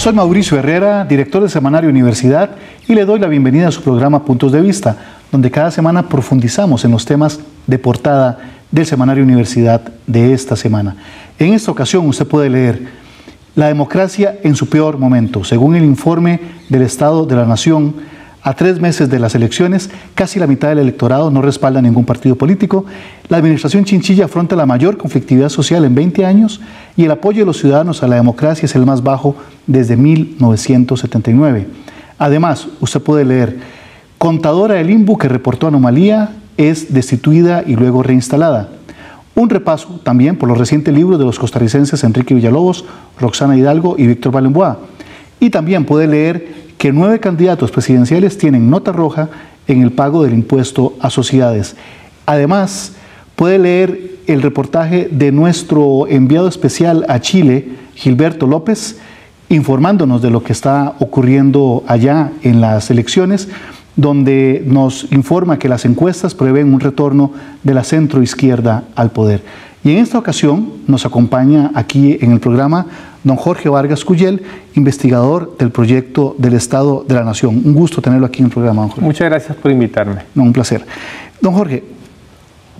Soy Mauricio Herrera, director del Semanario Universidad, y le doy la bienvenida a su programa Puntos de Vista, donde cada semana profundizamos en los temas de portada del Semanario Universidad de esta semana. En esta ocasión usted puede leer La democracia en su peor momento, según el informe del Estado de la Nación a tres meses de las elecciones, casi la mitad del electorado no respalda ningún partido político. La administración Chinchilla afronta la mayor conflictividad social en 20 años y el apoyo de los ciudadanos a la democracia es el más bajo desde 1979. Además, usted puede leer, contadora del INBU que reportó anomalía es destituida y luego reinstalada. Un repaso también por los recientes libros de los costarricenses Enrique Villalobos, Roxana Hidalgo y Víctor Valenbois. Y también puede leer que nueve candidatos presidenciales tienen nota roja en el pago del impuesto a sociedades. Además, puede leer el reportaje de nuestro enviado especial a Chile, Gilberto López, informándonos de lo que está ocurriendo allá en las elecciones, donde nos informa que las encuestas prevén un retorno de la centroizquierda al poder. Y en esta ocasión nos acompaña aquí en el programa don Jorge Vargas Cuyel, investigador del proyecto del Estado de la Nación. Un gusto tenerlo aquí en el programa, don Jorge. Muchas gracias por invitarme. No, un placer. Don Jorge,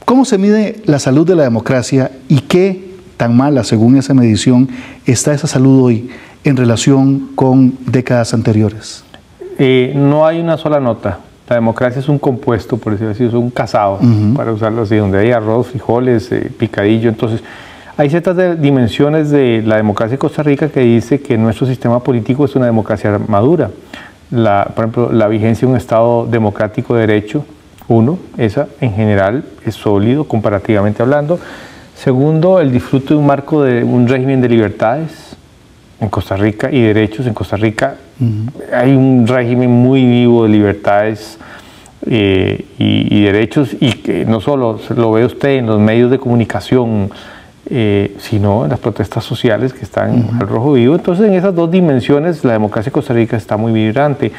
¿cómo se mide la salud de la democracia y qué tan mala, según esa medición, está esa salud hoy en relación con décadas anteriores? Eh, no hay una sola nota. La democracia es un compuesto, por decirlo así, es un casado, para usarlo así, donde hay arroz, frijoles, eh, picadillo. Entonces, hay ciertas dimensiones de la democracia de Costa Rica que dice que nuestro sistema político es una democracia madura. La, por ejemplo, la vigencia de un Estado democrático de derecho, uno, esa en general es sólido comparativamente hablando. Segundo, el disfrute de un marco de un régimen de libertades en Costa Rica y derechos en Costa Rica. Hay un régimen muy vivo de libertades eh, y, derechos y que no solo lo ve usted en los medios de comunicación, eh, sino en las protestas sociales que están al rojo vivo. Entonces, en esas dos dimensiones, la democracia de Costa Rica está muy vibrante.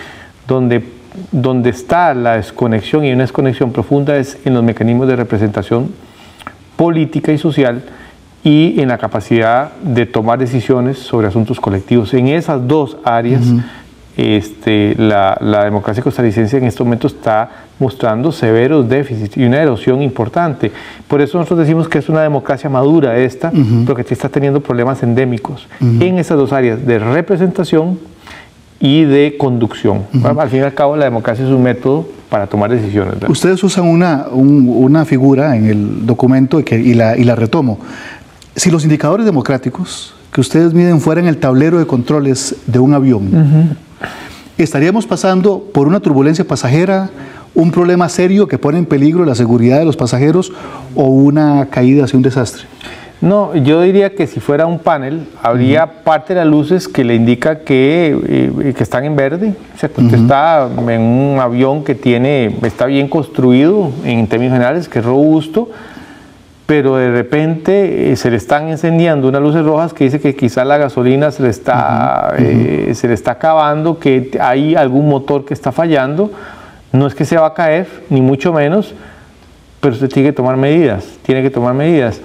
Donde, donde está la desconexión y una desconexión profunda es en los mecanismos de representación política y social y en la capacidad de tomar decisiones sobre asuntos colectivos. En esas dos áreas, este, la, la, democracia costarricense en este momento está mostrando severos déficits y una erosión importante. Por eso nosotros decimos que es una democracia madura esta, porque está teniendo problemas endémicos en esas dos áreas de representación y de conducción. Al fin y al cabo, la democracia es un método para tomar decisiones. Ustedes usan una, una figura en el documento que, y, la, y la retomo. Si los indicadores democráticos que ustedes miden fueran el tablero de controles de un avión, estaríamos pasando por una turbulencia pasajera, un problema serio que pone en peligro la seguridad de los pasajeros o una caída hacia un desastre. No, yo diría que si fuera un panel, habría parte de las luces que le indica que, eh, que están en verde. O sea, usted está en un avión que tiene, está bien construido en términos generales, que es robusto, pero de repente eh, se le están encendiendo unas luces rojas que dice que quizá la gasolina se le está, eh, se le está acabando, que hay algún motor que está fallando. No es que se va a caer, ni mucho menos, pero usted tiene que tomar medidas, tiene que tomar medidas.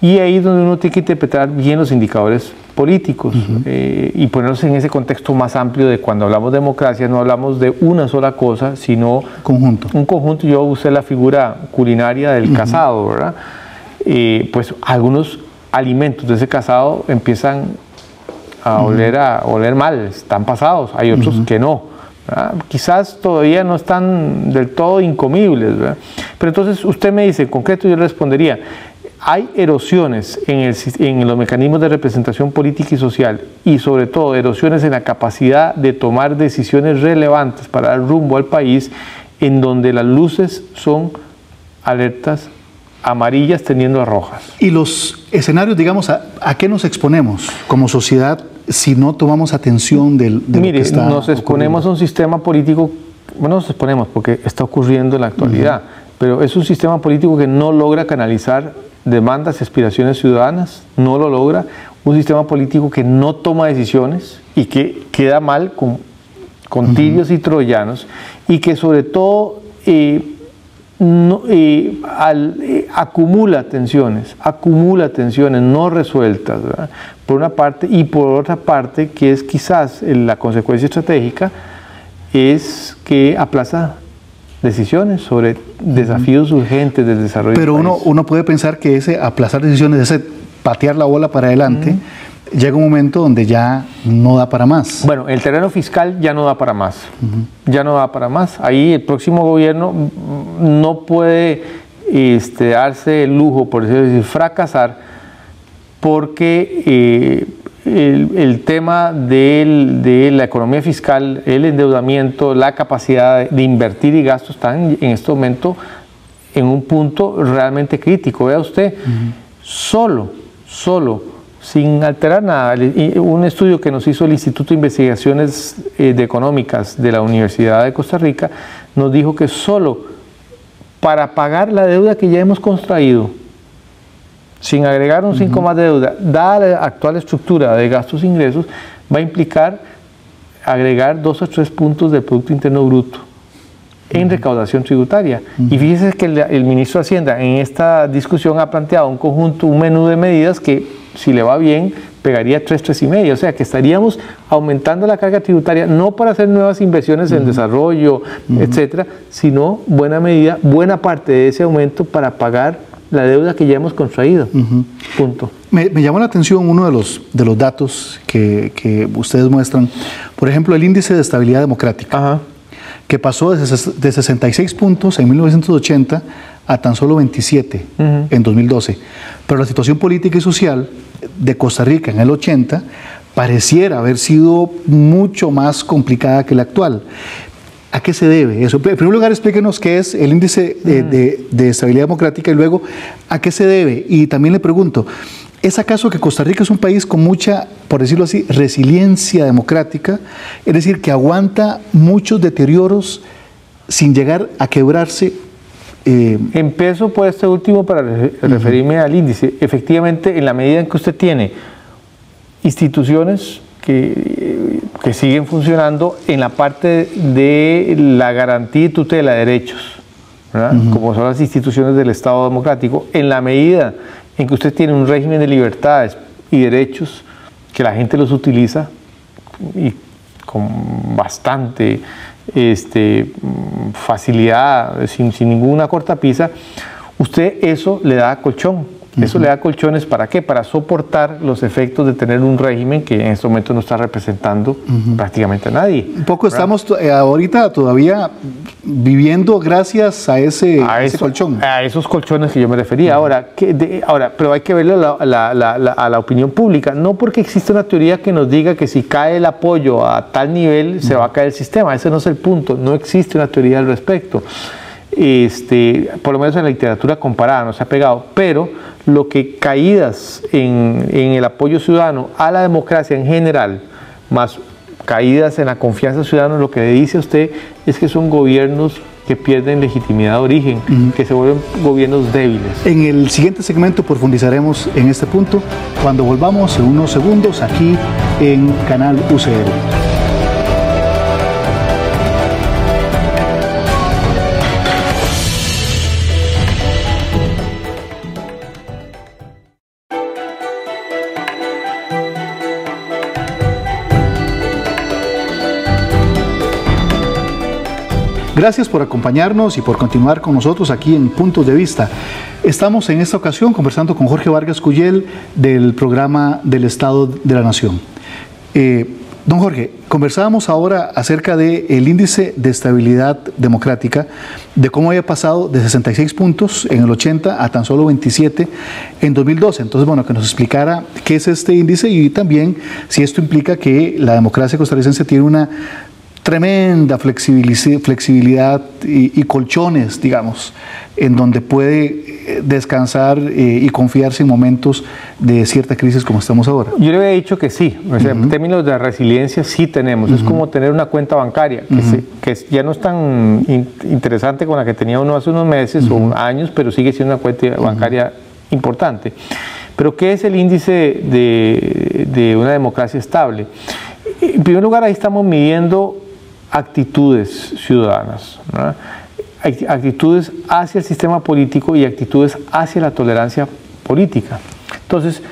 Y ahí es donde uno tiene que interpretar bien los indicadores políticos eh, y ponerlos en ese contexto más amplio de cuando hablamos de democracia, no hablamos de una sola cosa, sino conjunto. un conjunto. Yo usé la figura culinaria del casado, ¿verdad? Pues algunos alimentos de ese casado empiezan a oler, a oler mal, están pasados, hay otros que no. Quizás todavía no están del todo incomibles. Pero entonces usted me dice, en concreto yo le respondería, hay erosiones en, el, en, los mecanismos de representación política y social y sobre todo erosiones en la capacidad de tomar decisiones relevantes para dar rumbo al país en donde las luces son alertas amarillas teniendo a rojas. Y los escenarios, digamos, ¿a, qué nos exponemos como sociedad si no tomamos atención del, de Mire, lo que está nos exponemos a un sistema político, bueno, nos exponemos porque está ocurriendo en la actualidad, pero es un sistema político que no logra canalizar demandas y aspiraciones ciudadanas, no lo logra, un sistema político que no toma decisiones y que queda mal con, con tibios y troyanos y que sobre todo... Eh, no, al, eh, acumula tensiones, acumula tensiones no resueltas, por una parte, y por otra parte, que es quizás la consecuencia estratégica, es que aplaza decisiones sobre desafíos urgentes del desarrollo. Pero uno, uno puede pensar que ese aplazar decisiones, ese patear la bola para adelante, llega un momento donde ya no da para más. Bueno, el terreno fiscal ya no da para más. Ya no da para más. Ahí el próximo gobierno no puede este, darse el lujo, por decir, fracasar, porque eh, el, tema de la economía fiscal, el endeudamiento, la capacidad de invertir y gastos están en este momento en un punto realmente crítico. Vea usted, solo, solo, sin alterar nada, un estudio que nos hizo el Instituto de Investigaciones eh, Económicas de la Universidad de Costa Rica nos dijo que solo para pagar la deuda que ya hemos contraído, sin agregar un 5 más de deuda, dada la actual estructura de gastos e ingresos, va a implicar agregar dos o tres puntos del Producto Interno Bruto en recaudación tributaria. Y fíjese que el, ministro de Hacienda en esta discusión ha planteado un conjunto, un menú de medidas que, si le va bien, pegaría 3, 3 y medio. O sea que estaríamos aumentando la carga tributaria no para hacer nuevas inversiones en desarrollo, etcétera, sino buena medida, buena parte de ese aumento para pagar la deuda que ya hemos contraído. Punto. Me, llamó la atención uno de los, de los datos que, ustedes muestran. Por ejemplo, el índice de estabilidad democrática, que pasó de, 66 puntos en 1980 a tan solo 27 en 2012. Pero la situación política y social de Costa Rica en el 80 pareciera haber sido mucho más complicada que la actual. ¿A qué se debe eso? En primer lugar, explíquenos qué es el índice de, estabilidad democrática y luego, ¿a qué se debe? Y también le pregunto, ¿es acaso que Costa Rica es un país con mucha, por decirlo así, resiliencia democrática? Es decir, que aguanta muchos deterioros sin llegar a quebrarse. Eh, Empiezo por este último para referirme al índice. Efectivamente, en la medida en que usted tiene instituciones que, que, siguen funcionando en la parte de la garantía y tutela de derechos, como son las instituciones del Estado democrático, en la medida en que usted tiene un régimen de libertades y derechos que la gente los utiliza y con bastante este, facilidad, sin, sin ninguna cortapisa, usted eso le da colchón eso le da colchones para qué? Para soportar los efectos de tener un régimen que en este momento no está representando prácticamente a nadie. Un poco estamos eh, ahorita todavía viviendo gracias a ese, colchón. A esos colchones que yo me refería. Ahora, ahora, pero hay que verlo a la, opinión pública. No porque existe una teoría que nos diga que si cae el apoyo a tal nivel se va a caer el sistema. Ese no es el punto. No existe una teoría al respecto este, por lo menos en la literatura comparada no se ha pegado, pero lo que caídas en, en el apoyo ciudadano a la democracia en general, más caídas en la confianza ciudadana, lo que le dice a usted es que son gobiernos que pierden legitimidad de origen, que se vuelven gobiernos débiles. En el siguiente segmento profundizaremos en este punto cuando volvamos en unos segundos aquí en Canal UCR. Gracias por acompañarnos y por continuar con nosotros aquí en Puntos de Vista. Estamos en esta ocasión conversando con Jorge Vargas Cuyel del programa del Estado de la Nación. Eh, don Jorge, conversábamos ahora acerca del índice de estabilidad democrática, de cómo había pasado de 66 puntos en el 80 a tan solo 27 en 2012. Entonces, bueno, que nos explicara qué es este índice y también si esto implica que la democracia costarricense tiene una tremenda flexibilidad y, colchones, digamos, en donde puede eh, descansar eh, y confiarse en momentos de cierta crisis como estamos ahora. Yo le había dicho que sí, en términos de resiliencia sí tenemos, es como tener una cuenta bancaria, que, ya no es tan interesante con la que tenía uno hace unos meses o años, pero sigue siendo una cuenta bancaria importante. Pero ¿qué es el índice de, de una democracia estable? En primer lugar, ahí estamos midiendo actitudes ciudadanas, actitudes hacia el sistema político y actitudes hacia la tolerancia política. Entonces,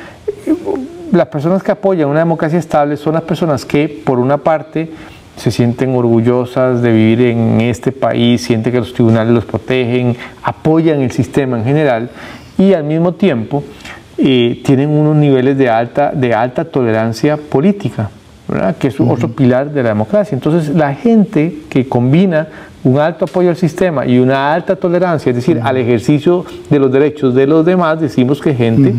las personas que apoyan una democracia estable son las personas que, por una parte, se sienten orgullosas de vivir en este país, sienten que los tribunales los protegen, apoyan el sistema en general y al mismo tiempo eh, tienen unos niveles de alta, de alta tolerancia política, que es otro pilar de la democracia. Entonces la gente que combina un alto apoyo al sistema y una alta tolerancia, es decir, al ejercicio de los derechos de los demás, decimos que gente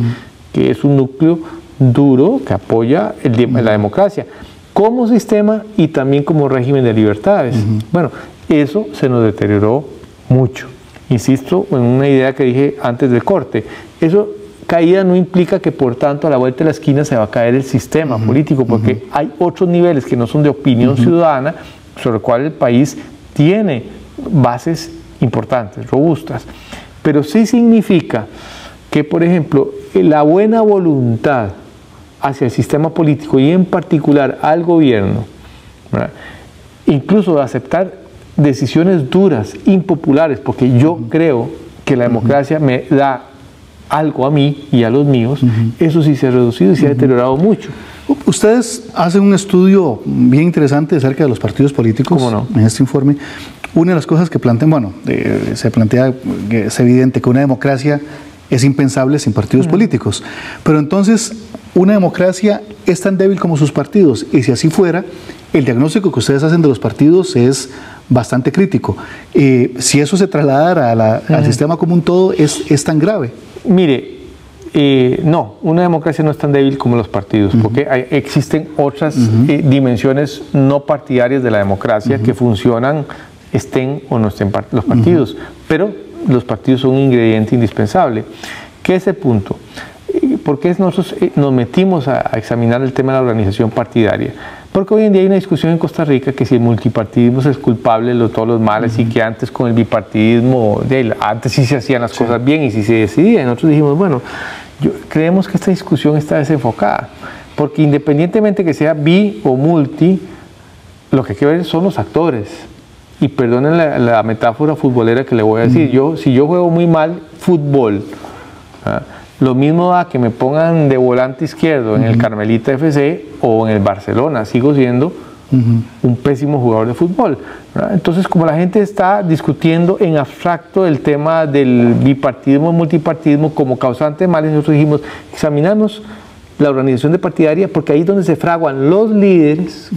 que es un núcleo duro que apoya la democracia como sistema y también como régimen de libertades. Bueno, eso se nos deterioró mucho. Insisto en una idea que dije antes del corte. Eso caída no implica que por tanto a la vuelta de la esquina se va a caer el sistema político, porque hay otros niveles que no son de opinión ciudadana sobre los cuales el país tiene bases importantes, robustas. Pero sí significa que, por ejemplo, la buena voluntad hacia el sistema político y en particular al gobierno, incluso de aceptar decisiones duras, impopulares, porque yo creo que la democracia me da algo a mí y a los míos, eso sí se ha reducido y se ha deteriorado mucho. Ustedes hacen un estudio bien interesante acerca de los partidos políticos en este informe. Una de las cosas que plantean, bueno, se plantea que es evidente que una democracia es impensable sin partidos políticos, pero entonces una democracia es tan débil como sus partidos y si así fuera, el diagnóstico que ustedes hacen de los partidos es bastante crítico. Eh, si eso se trasladara al sistema como un todo, es, es tan grave. Mire, eh, no, una democracia no es tan débil como los partidos, porque existen otras eh, dimensiones no partidarias de la democracia que funcionan, estén o no estén los partidos, pero los partidos son un ingrediente indispensable. ¿Qué es el punto? Eh, ¿Por qué nosotros nos metimos a, examinar el tema de la organización partidaria? Porque hoy en día hay una discusión en Costa Rica que si el multipartidismo es culpable de todos los males y que antes con el bipartidismo, antes sí se hacían las cosas bien y sí se decidía. Y nosotros dijimos, bueno, creemos que esta discusión está desenfocada, porque independientemente que sea bi o multi, lo que hay que ver son los actores. Y perdonen la, metáfora futbolera que le voy a decir, yo, si yo juego muy mal fútbol, ¿ah? Lo mismo da que me pongan de volante izquierdo en el Carmelita FC o en el Barcelona, sigo siendo un pésimo jugador de fútbol. Entonces, como la gente está discutiendo en abstracto el tema del bipartidismo, multipartidismo como causante de males, nosotros dijimos, examinamos la organización de partidaria porque ahí es donde se fraguan los líderes.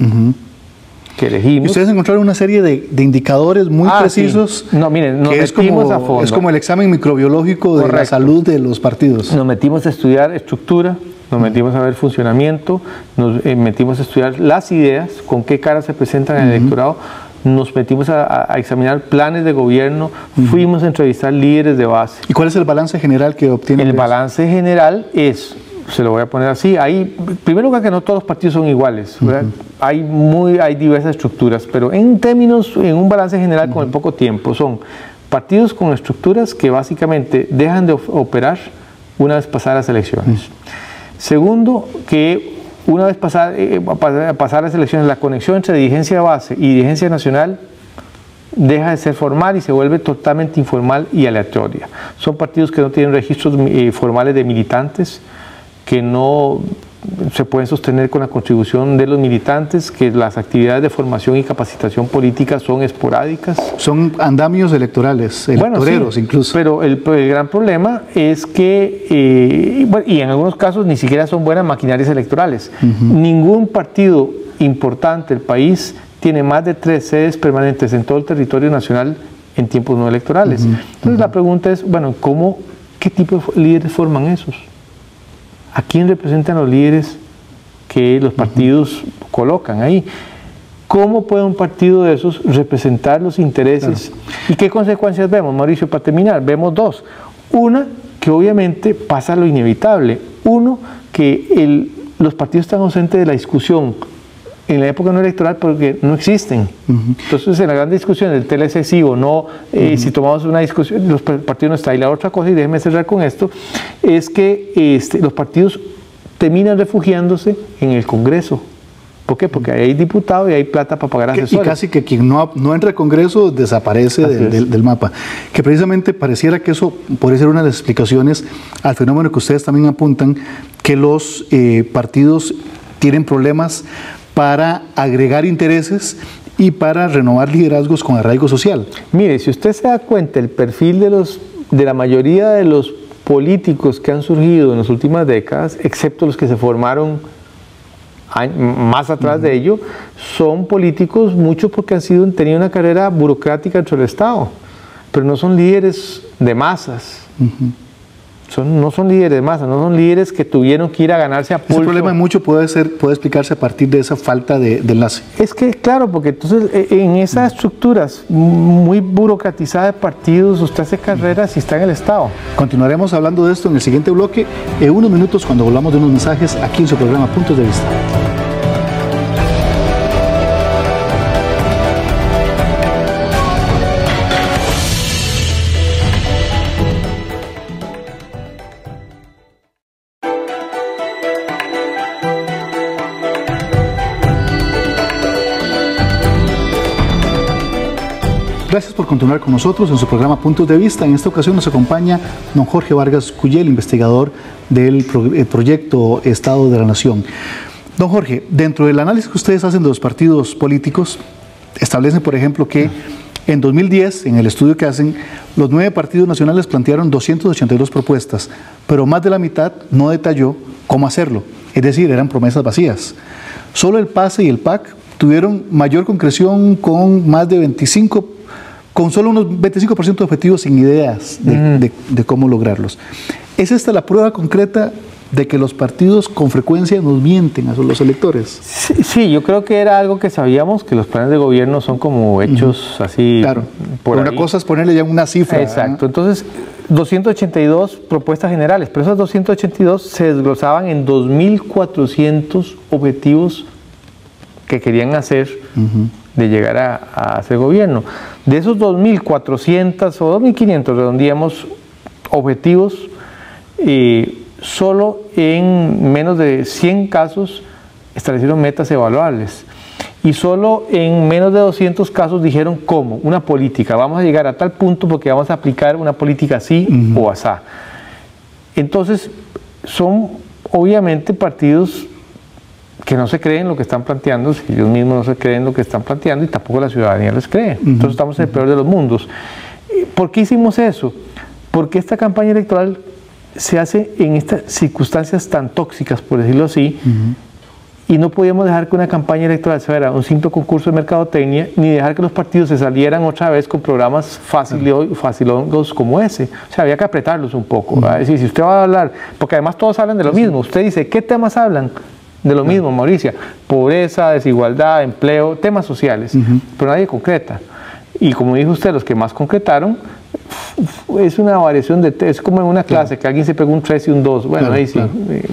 Que elegimos. Y ustedes encontraron una serie de, indicadores muy ah, precisos. No, miren, nos metimos es como, a fondo. Es como el examen microbiológico de la salud de los partidos. Nos metimos a estudiar estructura, nos metimos a ver funcionamiento, nos eh, metimos a estudiar las ideas, con qué cara se presentan en el electorado, nos metimos a, examinar planes de gobierno, fuimos a entrevistar líderes de base. ¿Y cuál es el balance general que obtienen? El balance general es, se lo voy a poner así, hay, primero que no todos los partidos son iguales, hay, muy, hay diversas estructuras, pero en términos, en un balance general con el poco tiempo, son partidos con estructuras que básicamente dejan de operar una vez pasadas las elecciones. Segundo, que una vez pasar, eh, pasar las elecciones, la conexión entre dirigencia base y dirigencia nacional deja de ser formal y se vuelve totalmente informal y aleatoria. Son partidos que no tienen registros eh, formales de militantes, que no se pueden sostener con la contribución de los militantes, que las actividades de formación y capacitación política son esporádicas. Son andamios electorales, electoreros incluso. Pero el, gran problema es que, eh, y en algunos casos ni siquiera son buenas maquinarias electorales. Ningún partido importante del país tiene más de tres sedes permanentes en todo el territorio nacional en tiempos no electorales. Entonces la pregunta es, bueno, ¿cómo, qué tipo de líderes forman esos? ¿A quién representan los líderes que los partidos colocan ahí? ¿Cómo puede un partido de esos representar los intereses? ¿Y qué consecuencias vemos, Mauricio? Para terminar, vemos dos. Una, que obviamente pasa lo inevitable. Uno, que los partidos están ausentes de la discusión en la época no electoral porque no existen. Entonces, en la gran discusión del TLC sí o no, eh, si tomamos una discusión, los partidos no están. Y la otra cosa, y déjenme cerrar con esto, es que este, los partidos terminan refugiándose en el Congreso ¿Por qué? Porque hay diputados y hay plata para pagar asesores. Y casi que quien no, no entra al Congreso desaparece del, mapa. Que precisamente pareciera que eso puede ser una de las explicaciones al fenómeno que ustedes también apuntan, que los eh, partidos tienen problemas para agregar intereses y para renovar liderazgos con arraigo social. Mire, si usted se da cuenta, el perfil de, los, de la mayoría de los políticos que han surgido en las últimas décadas, excepto los que se formaron más atrás de ello, son políticos, muchos porque han sido, tenido una carrera burocrática dentro del Estado, pero no son líderes de masas no son líderes de masa, no son líderes que tuvieron que ir a ganarse a pulso. Ese problema mucho puede, ser, puede explicarse a partir de esa falta de, de, enlace. Es que, claro, porque entonces e, en esas estructuras muy burocratizadas de partidos, usted hace carreras y está en el Estado. Continuaremos hablando de esto en el siguiente bloque, en unos minutos cuando volvamos de unos mensajes aquí en su programa Puntos de Vista. Gracias por continuar con nosotros en su programa Puntos de Vista. En esta ocasión nos acompaña don Jorge Vargas Cuyel, investigador del eh, proyecto Estado de la Nación. Don Jorge, dentro del análisis que ustedes hacen de los partidos políticos, establecen, por ejemplo, que en 2010, en el estudio que hacen, los nueve partidos nacionales plantearon 282 propuestas, pero más de la mitad no detalló cómo hacerlo, es decir, eran promesas vacías. Solo el PASE y el PAC tuvieron mayor concreción con más de 25 con solo unos 25% de objetivos sin ideas de, cómo lograrlos. ¿Es esta la prueba concreta de que los partidos con frecuencia nos mienten a los electores? Sí, yo creo que era algo que sabíamos, que los planes de gobierno son como hechos así. Claro, por una cosa es ponerle ya una cifra. Exacto, entonces 282 propuestas generales, pero esas 282 se desglosaban en 2.400 objetivos que querían hacer de llegar a, a hacer gobierno. De esos 2.400 o 2.500, redondeamos objetivos, eh, solo en menos de 100 casos establecieron metas evaluables. Y solo en menos de 200 casos dijeron cómo, una política. Vamos a llegar a tal punto porque vamos a aplicar una política así o asá. Entonces, son obviamente partidos que no se creen lo que están planteando, si ellos mismos no se creen lo que están planteando y tampoco la ciudadanía les cree. Entonces estamos en el peor de los mundos. ¿Por qué hicimos eso? Porque esta campaña electoral se hace en estas circunstancias tan tóxicas, por decirlo así, y no podíamos dejar que una campaña electoral fuera un simple concurso de mercadotecnia, ni dejar que los partidos se salieran otra vez con programas fáciles como ese. O sea, había que apretarlos un poco. Es decir, si usted va a hablar, porque además todos hablan de lo mismo, usted dice, ¿qué temas hablan? De lo mismo, Mauricia, pobreza, desigualdad, empleo, temas sociales, pero nadie concreta. Y como dijo usted, los que más concretaron, es una variación de, es como en una clase, que alguien se pegó un 3 y un 2, bueno, ahí sí. Eh.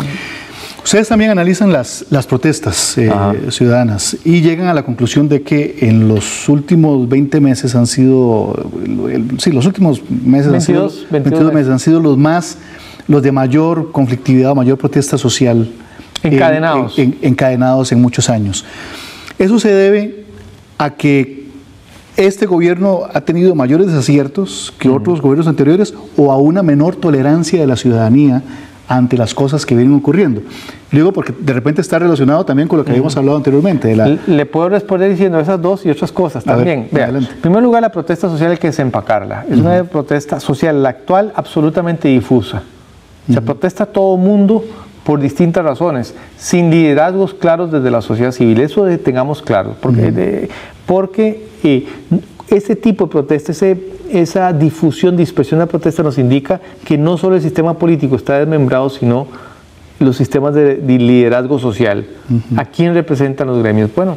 Ustedes también analizan las, las protestas eh, ciudadanas y llegan a la conclusión de que en los últimos 20 meses han sido, sí, los últimos meses, han, sido, 22 meses. han sido los más, los de mayor conflictividad, mayor protesta social Encadenados. En, encadenados en muchos años. Eso se debe a que este gobierno ha tenido mayores desaciertos que otros gobiernos anteriores o a una menor tolerancia de la ciudadanía ante las cosas que vienen ocurriendo. Digo porque de repente está relacionado también con lo que habíamos hablado anteriormente. Le puedo responder diciendo esas dos y otras cosas también. en primer lugar, la protesta social hay que desempacarla. Es una protesta social, la actual, absolutamente difusa. Se protesta todo mundo por distintas razones, sin liderazgos claros desde la sociedad civil. Eso tengamos claro, porque, porque eh, ese tipo de protesta, esa difusión, dispersión de la protesta nos indica que no solo el sistema político está desmembrado, sino los sistemas de, liderazgo social. ¿A quién representan los gremios? Bueno,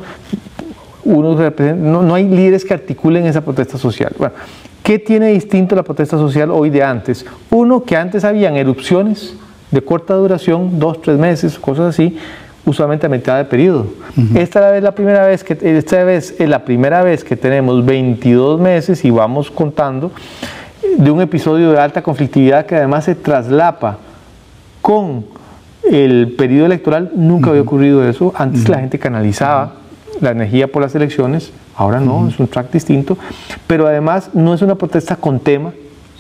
uno no, no, hay líderes que articulen esa protesta social. Bueno, ¿qué tiene distinto la protesta social hoy de antes? Uno, que antes habían erupciones de corta duración, dos, tres meses, cosas así, usualmente a mitad de periodo. Esta es la primera vez que esta vez es la primera vez que tenemos 22 meses y vamos contando de un episodio de alta conflictividad que además se traslapa con el periodo electoral. Nunca había ocurrido eso. Antes la gente canalizaba la energía por las elecciones, ahora no, es un track distinto. Pero además no es una protesta con tema,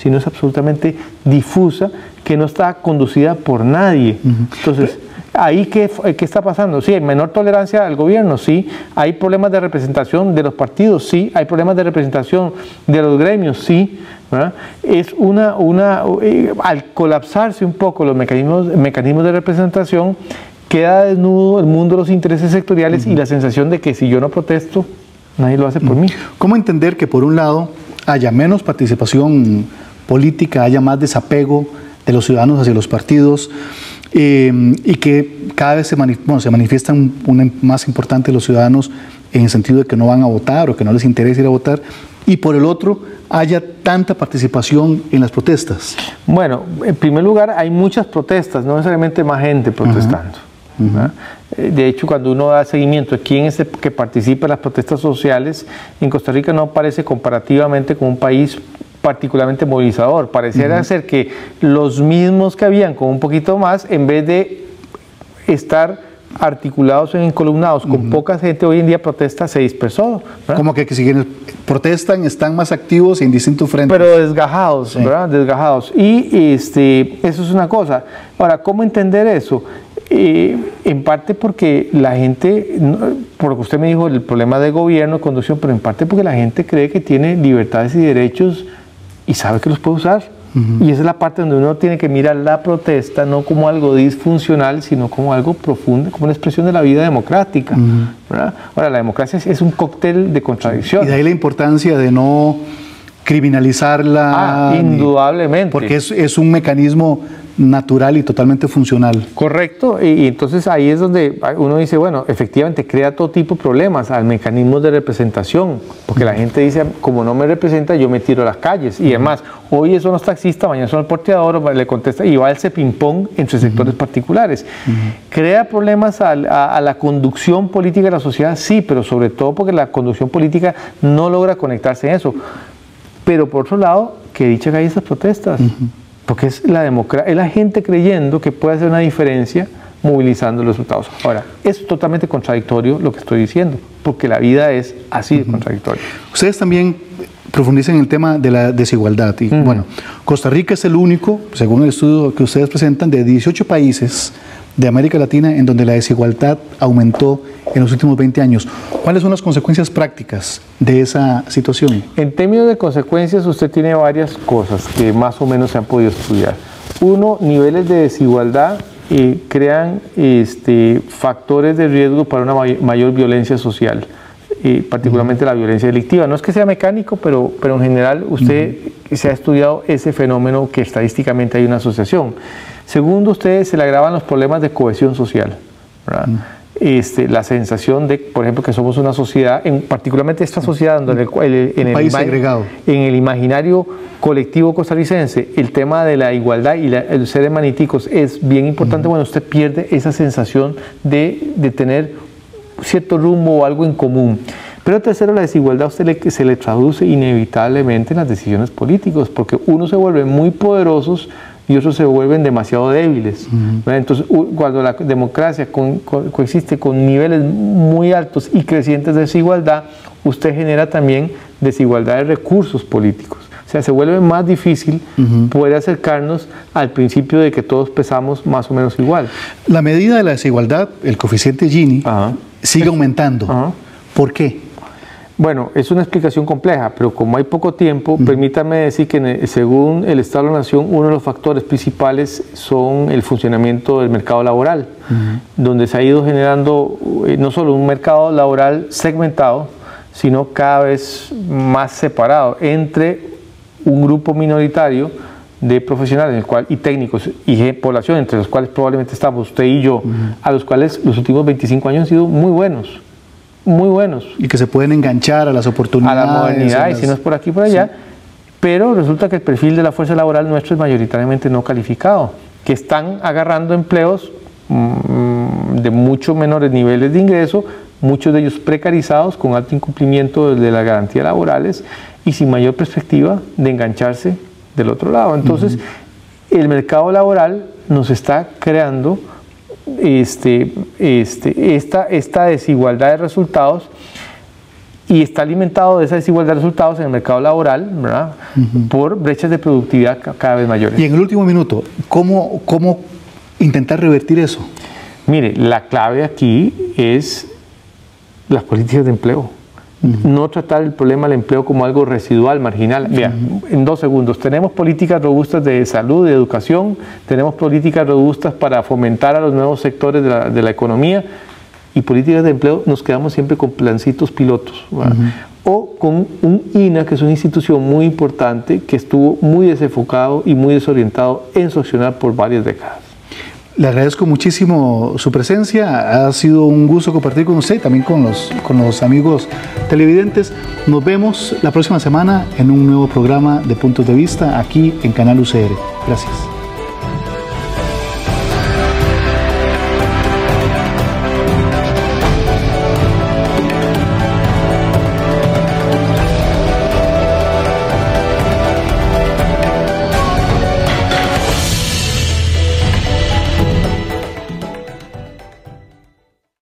sino es absolutamente difusa, que no está conducida por nadie. Entonces, ¿ahí qué, qué, está pasando? Sí, hay menor tolerancia al gobierno, sí. Hay problemas de representación de los partidos, sí. Hay problemas de representación de los gremios, sí. Es una, una, eh, al colapsarse un poco los mecanismos, mecanismos de representación, queda desnudo el mundo de los intereses sectoriales y la sensación de que si yo no protesto, nadie lo hace por mí. ¿Cómo entender que por un lado haya menos participación política, haya más desapego de los ciudadanos hacia los partidos eh, y que cada vez se, se manifiestan una, más importante los ciudadanos en el sentido de que no van a votar o que no les interesa ir a votar, y por el otro haya tanta participación en las protestas? Bueno, en primer lugar hay muchas protestas, no necesariamente más gente protestando. Eh, de hecho, cuando uno da seguimiento a quién es el que participa en las protestas sociales, en Costa Rica no aparece comparativamente como un país particularmente movilizador. Pareciera ser que los mismos que habían con un poquito más, en vez de estar articulados en columnados con poca gente, hoy en día protesta se dispersó. Como que, si quienes protestan están más activos en distintos frentes. Pero desgajados, ¿verdad? Desgajados. Y este, eso es una cosa. Ahora, ¿cómo entender eso? Eh, en parte porque la gente, por lo que usted me dijo, el problema de gobierno, conducción, pero en parte porque la gente cree que tiene libertades y derechos y sabe que los puede usar. Y esa es la parte donde uno tiene que mirar la protesta no como algo disfuncional, sino como algo profundo, como una expresión de la vida democrática. Ahora, la democracia es, un cóctel de contradicciones. Y de ahí la importancia de no criminalizarla. Ah, indudablemente. Porque es, es un mecanismo natural y totalmente funcional. Correcto, y, entonces ahí es donde uno dice, bueno, efectivamente crea todo tipo de problemas al mecanismo de representación, porque la gente dice, como no me representa, yo me tiro a las calles, y además, hoy son los taxistas, mañana son el porteador, le contesta, y va ese ping-pong entre sectores particulares. ¿Crea problemas a, a, la conducción política de la sociedad? Sí, pero sobre todo porque la conducción política no logra conectarse en eso. Pero por otro lado, que dicha que hay estas protestas. Porque es la, es la gente creyendo que puede hacer una diferencia movilizando los resultados. Ahora, es totalmente contradictorio lo que estoy diciendo, porque la vida es así de contradictoria. Ustedes también profundizan en el tema de la desigualdad. Y bueno, Costa Rica es el único, según el estudio que ustedes presentan, de 18 países de América Latina en donde la desigualdad aumentó en los últimos 20 años. ¿Cuáles son las consecuencias prácticas de esa situación? En términos de consecuencias, usted tiene varias cosas que más o menos se han podido estudiar. Uno, niveles de desigualdad eh, crean este, factores de riesgo para una mayor violencia social. Eh, particularmente la violencia delictiva. No es que sea mecánico, pero, pero en general usted se ha estudiado ese fenómeno que estadísticamente hay una asociación. Segundo, ustedes se le agravan los problemas de cohesión social. Mm. Este, la sensación de, por ejemplo, que somos una sociedad, en, particularmente esta sociedad donde el, en, el, en el imaginario colectivo costarricense, el tema de la igualdad y el ser maniticos es bien importante. Bueno, usted pierde esa sensación de, de, tener cierto rumbo o algo en común. Pero tercero, la desigualdad usted le, se le traduce inevitablemente en las decisiones políticas, porque uno se vuelve muy poderosos y otros se vuelven demasiado débiles. Entonces, cuando la democracia coexiste con niveles muy altos y crecientes de desigualdad, usted genera también desigualdad de recursos políticos. O sea, se vuelve más difícil poder acercarnos al principio de que todos pesamos más o menos igual. La medida de la desigualdad, el coeficiente Gini, sigue aumentando. ¿Por qué? Bueno, es una explicación compleja, pero como hay poco tiempo, permítame decir que según el Estado de la Nación, uno de los factores principales son el funcionamiento del mercado laboral, donde se ha ido generando eh, no solo un mercado laboral segmentado, sino cada vez más separado entre un grupo minoritario de profesionales el cual, y técnicos y población, entre los cuales probablemente estamos usted y yo, a los cuales los últimos 25 años han sido muy buenos muy buenos. Y que se pueden enganchar a las oportunidades. A la modernidad, y si no es por aquí por allá. Pero resulta que el perfil de la fuerza laboral nuestro es mayoritariamente no calificado, que están agarrando empleos mm, de mucho menores niveles de ingreso, muchos de ellos precarizados, con alto incumplimiento de las garantías laborales y sin mayor perspectiva de engancharse del otro lado. Entonces, el mercado laboral nos está creando este, este, esta, esta desigualdad de resultados y está alimentado de esa desigualdad de resultados en el mercado laboral ¿verdad? por brechas de productividad cada vez mayores. Y en el último minuto, ¿cómo, cómo intentar revertir eso? Mire, la clave aquí es las políticas de empleo. No tratar el problema del empleo como algo residual, marginal. Mira, en dos segundos, tenemos políticas robustas de salud, de educación, tenemos políticas robustas para fomentar a los nuevos sectores de la, de la economía y políticas de empleo nos quedamos siempre con plancitos pilotos. O con un INA, que es una institución muy importante, que estuvo muy desenfocado y muy desorientado en su accionar por varias décadas. Le agradezco muchísimo su presencia. Ha sido un gusto compartir con usted y también con los, con los amigos televidentes. Nos vemos la próxima semana en un nuevo programa de Puntos de Vista aquí en Canal UCR. Gracias.